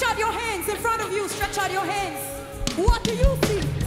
Stretch out your hands in front of you. Stretch out your hands. What do you see?